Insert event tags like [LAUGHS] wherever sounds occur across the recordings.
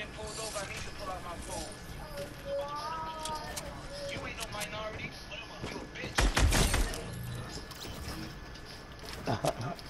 getting pulled over, I need to pull out my phone. You ain't no minority. You a bitch. [LAUGHS]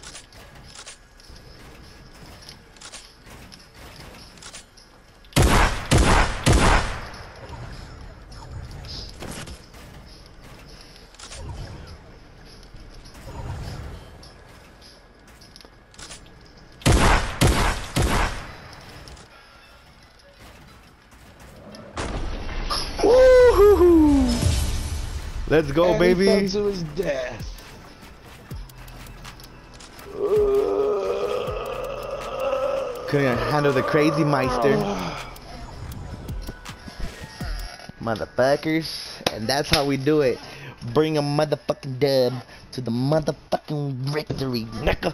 Let's go, and He baby. fell to his death. Couldn't handle the crazy meister. Motherfuckers. And that's how we do it. Bring a motherfucking dub to the motherfucking victory. Nigga.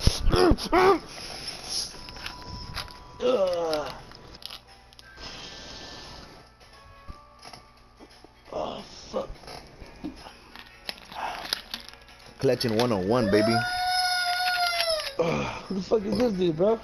Clutching 101, baby. Who the fuck is this dude, bro?